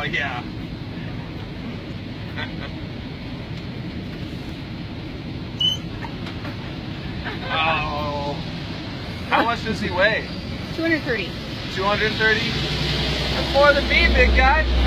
Oh, yeah. oh. How much does he weigh? 230. 230? That's more than me, big guy.